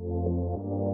うん。